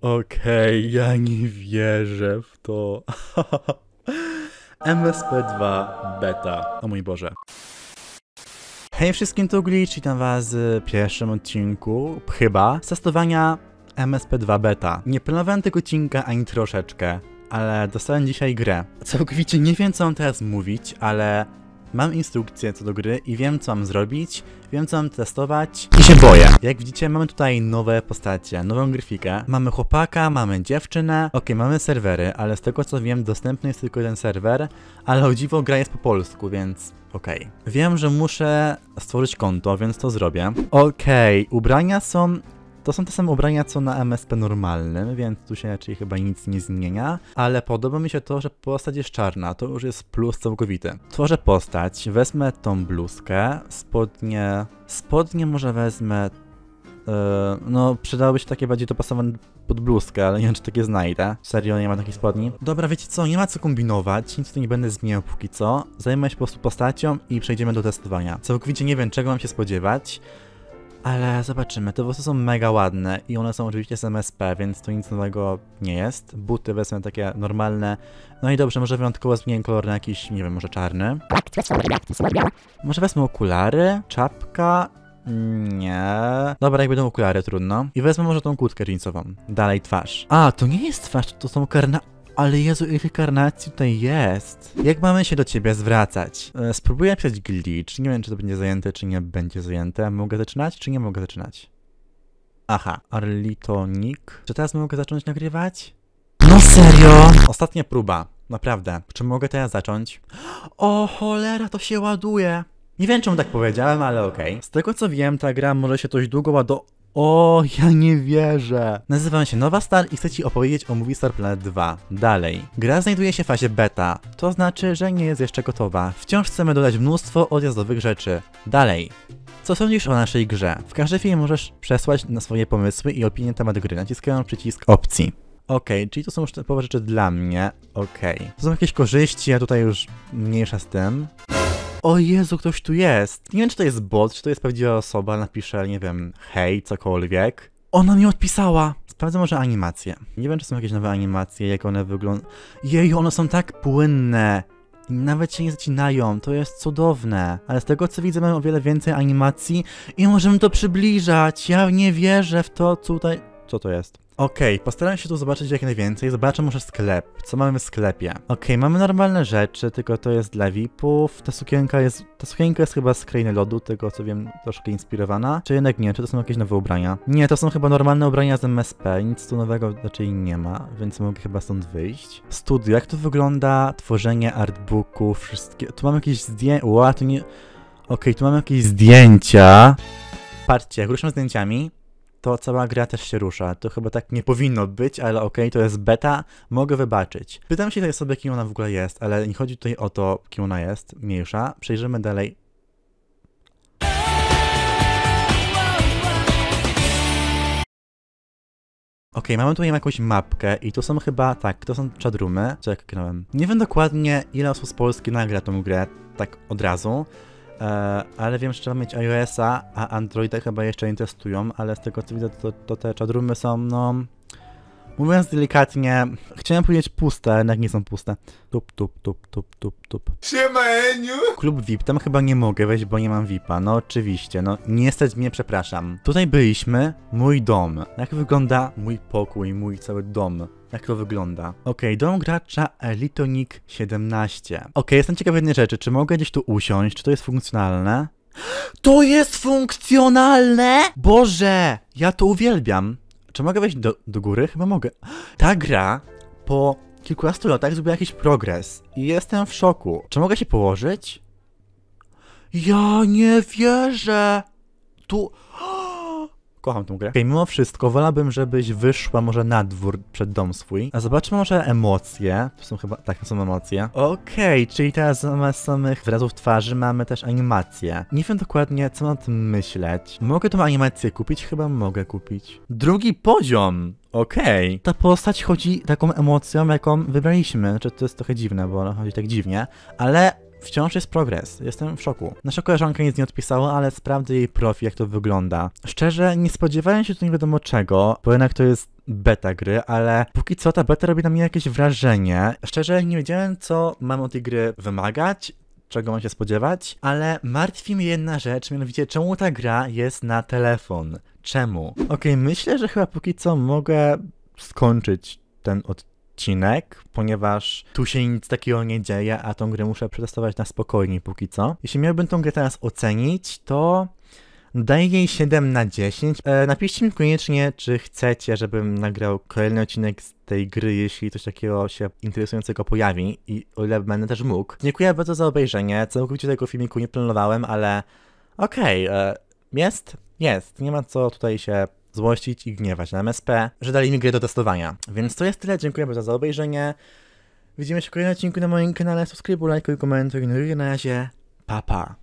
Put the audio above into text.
Okej, ja nie wierzę w to. MSP2 beta. O mój Boże. Hej wszystkim, to Glitch, witam was w pierwszym odcinku, chyba, testowania MSP2 beta. Nie planowałem tego odcinka ani troszeczkę, ale dostałem dzisiaj grę. Całkowicie nie wiem co mam teraz mówić, ale mam instrukcję co do gry i wiem co mam zrobić, wiem co mam testować i się boję. Jak widzicie mamy tutaj nowe postacie, nową grafikę. Mamy chłopaka, mamy dziewczynę, okej mamy serwery, ale z tego co wiem dostępny jest tylko jeden serwer, ale o dziwo gra jest po polsku, więc okej. Wiem, że muszę stworzyć konto, więc to zrobię. Okej, ubrania są to są te same ubrania co na MSP normalnym, więc tu się raczej chyba nic nie zmienia, ale podoba mi się to, że postać jest czarna, to już jest plus całkowity. Tworzę postać, wezmę tą bluzkę, spodnie, spodnie może wezmę, yy, no przydałoby się takie bardziej dopasowane pod bluzkę, ale nie wiem czy takie znajdę. Serio, nie ma takich spodni. Dobra, wiecie co, nie ma co kombinować, nic tu nie będę zmieniał póki co. Zajmę się po prostu postacią i przejdziemy do testowania. Całkowicie nie wiem czego mam się spodziewać, ale zobaczymy, te włosy są mega ładne i one są oczywiście z MSP, więc to nic nowego nie jest. Buty wezmę takie normalne. No i dobrze, może wyjątkowo zmienię kolor na jakiś, nie wiem, może czarny. Może wezmę okulary, czapka. Nie. Dobra, jak będą okulary, trudno. I wezmę może tą kłódkę jeansową. Dalej twarz. A, to nie jest twarz, to są karna... Ale Jezu, ile karnacji tutaj jest. Jak mamy się do ciebie zwracać? E, spróbuję pisać glitch. Nie wiem, czy to będzie zajęte, czy nie będzie zajęte. Mogę zaczynać, czy nie mogę zaczynać? Aha, Arlitonik. Czy teraz mogę zacząć nagrywać? No serio? Ostatnia próba. Naprawdę. Czy mogę teraz zacząć? O cholera, to się ładuje. Nie wiem, czemu tak powiedziałem, ale okej. Z tego co wiem, ta gra może się dość długo ładować. O, ja nie wierzę. Nazywam się Nowa Star i chcę Ci opowiedzieć o Movie Star Planet 2. Dalej. Gra znajduje się w fazie beta. To znaczy, że nie jest jeszcze gotowa. Wciąż chcemy dodać mnóstwo odjazdowych rzeczy. Dalej. Co sądzisz o naszej grze? W każdej chwili możesz przesłać na swoje pomysły i opinie na temat gry, naciskając przycisk opcji. Okej, czyli to są już typowe rzeczy dla mnie. Okej. To są jakieś korzyści, a tutaj już mniejsza z tym. O Jezu, ktoś tu jest. Nie wiem, czy to jest bot, czy to jest prawdziwa osoba. Napiszę, nie wiem, hej, cokolwiek. Ona mi odpisała. Sprawdzę może animacje. Nie wiem, czy są jakieś nowe animacje, jak one wyglądają. Jej, one są tak płynne. Nawet się nie zacinają, to jest cudowne. Ale z tego co widzę, mamy o wiele więcej animacji i możemy to przybliżać. Ja nie wierzę w to, co tutaj. Co to jest? Okej, postaram się tu zobaczyć jak najwięcej. Zobaczę może sklep. Co mamy w sklepie? Okej, mamy normalne rzeczy, tylko to jest dla VIP-ów. Ta sukienka jest. Ta sukienka jest chyba z krainy lodu, tego co wiem, troszkę inspirowana. Czy jednak nie? Czy to są jakieś nowe ubrania? Nie, to są chyba normalne ubrania z MSP. Nic tu nowego raczej nie ma, więc mogę chyba stąd wyjść. Studio, jak to wygląda? Tworzenie artbooków, wszystkie. Tu mam jakieś zdjęcia. Ła, tu nie. Okej, tu mam jakieś zdjęcia. Patrzcie, jak zdjęciami, to cała gra też się rusza. To chyba tak nie powinno być, ale okej, to jest beta, mogę wybaczyć. Pytam się tej osoby, kim ona w ogóle jest, ale nie chodzi tutaj o to, kim ona jest, mniejsza. Przejrzymy dalej. Okej, mamy tutaj jakąś mapkę i to są chyba, tak, to są chatroomy, co jak kliknąłem. Nie wiem dokładnie, ile osób z Polski nagra tą grę, tak od razu, ale wiem, że trzeba mieć iOS-a, a Androida chyba jeszcze nie testują, ale z tego co widzę, to, to te chatroomy są, no... Mówiąc delikatnie, chciałem powiedzieć puste, jednak nie są puste. Tup, tup, tup, tup, tup, tup. Siema Eniu! Klub VIP, tam chyba nie mogę wejść, bo nie mam VIPa. No oczywiście, no nie stać mnie, przepraszam. Tutaj byliśmy, mój dom. Jak wygląda mój pokój, mój cały dom? Jak to wygląda? Okej, dom gracza Elitonik 17. Okej, jestem ciekawy jednej rzeczy, czy mogę gdzieś tu usiąść, czy to jest funkcjonalne? To jest funkcjonalne! Boże, ja to uwielbiam. Czy mogę wejść do, do góry? Chyba mogę. Ta gra po kilkunastu latach zrobiła jakiś progres i jestem w szoku. Czy mogę się położyć? Ja nie wierzę! Tu... Kocham tę grę. Okej, mimo wszystko wolałbym, żebyś wyszła może na dwór przed dom swój. A zobaczmy może emocje. To są chyba, tak, to są emocje. Okej, czyli teraz zamiast samych wyrazów twarzy mamy też animację. Nie wiem dokładnie, co mam tym myśleć. Mogę tą animację kupić? Chyba mogę kupić. Drugi poziom! Okej. Ta postać chodzi taką emocją, jaką wybraliśmy. Znaczy, to jest trochę dziwne, bo ona chodzi tak dziwnie, ale wciąż jest progres. Jestem w szoku. Nasza koleżanka nic nie odpisała, ale sprawdzę jej profil, jak to wygląda. Szczerze, nie spodziewałem się tu nie wiadomo czego, bo jednak to jest beta gry, ale póki co ta beta robi na mnie jakieś wrażenie. Szczerze, nie wiedziałem, co mam od tej gry wymagać, czego mam się spodziewać, ale martwi mnie jedna rzecz, mianowicie czemu ta gra jest na telefon? Czemu? Okej, okay, myślę, że chyba póki co mogę skończyć ten odcinek, ponieważ tu się nic takiego nie dzieje, a tą grę muszę przetestować na spokojnie póki co. Jeśli miałbym tą grę teraz ocenić, to Daję jej 7 na 10. E, napiszcie mi koniecznie, czy chcecie, żebym nagrał kolejny odcinek z tej gry, jeśli coś takiego się interesującego pojawi i o ile będę też mógł. Dziękuję bardzo za obejrzenie. Całkowicie tego filmiku nie planowałem, ale okej, okay, e, jest? Jest. Nie ma co tutaj się złościć i gniewać na MSP, że dali mi grę do testowania. Więc to jest tyle. Dziękuję bardzo za obejrzenie. Widzimy się w kolejnym odcinku na moim kanale. Subskrybuj, lajkuj, komentuj. No i na razie, pa pa.